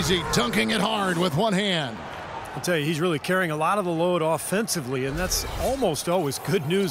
easy, dunking it hard with one hand. I'll tell you, he's really carrying a lot of the load offensively, and that's almost always good news.